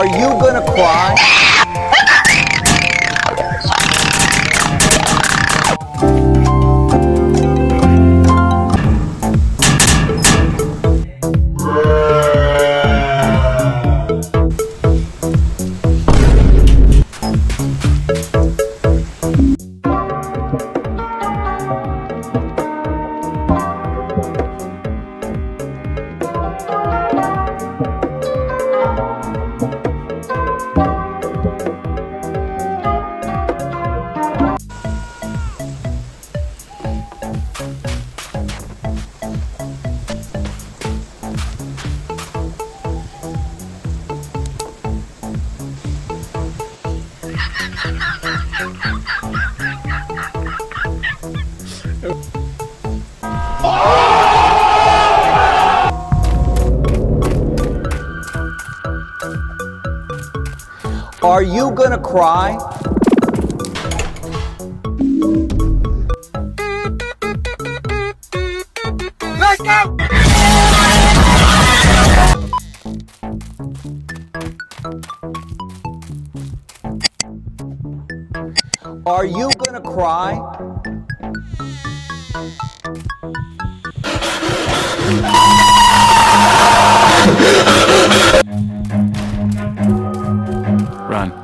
Are you going to cry? Are you gonna cry? Let's go! Are you gonna cry? Run.